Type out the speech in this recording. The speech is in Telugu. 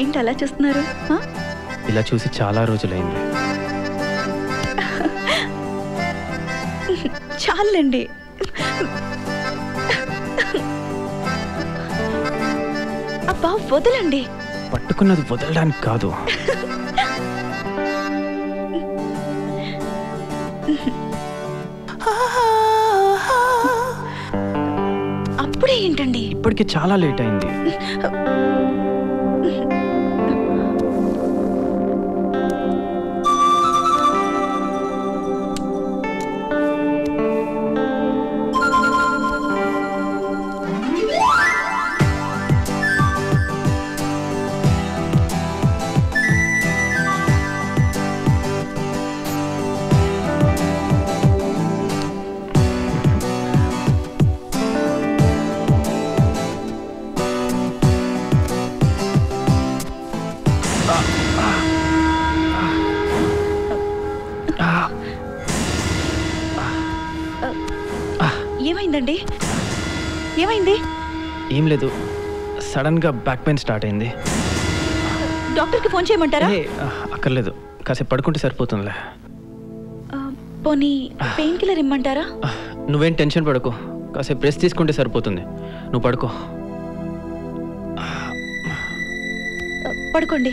ఏంటి అలా చూస్తున్నారు? ఇలా చూసి చాలా రోజులైంది. చాలండి. అబ్బా వదలండి. పట్టుకున్నది వదలడానికి కాదు. ఏంటండి? ఇప్పటికి చాలా లేట్ అయింది. ఏమైందండి? ఏమైంది? ఏం లేదు. సడన్గా బ్యాక్ పెయిన్ స్టార్ట్ అయింది. డాక్టర్కి ఫోన్ చేయమంటారా? అక్కర్లేదు. కాసేపు పడుకుంటే సరిపోతుందిలే. పోనీ పెయిన్ కిల్లర్ ఇమ్మంటారా? నువ్వేం టెన్షన్ పడకు. కాసేపు రెస్ట్ తీసుకుంటే సరిపోతుంది. నువ్వు పడుకో. పడుకోండి.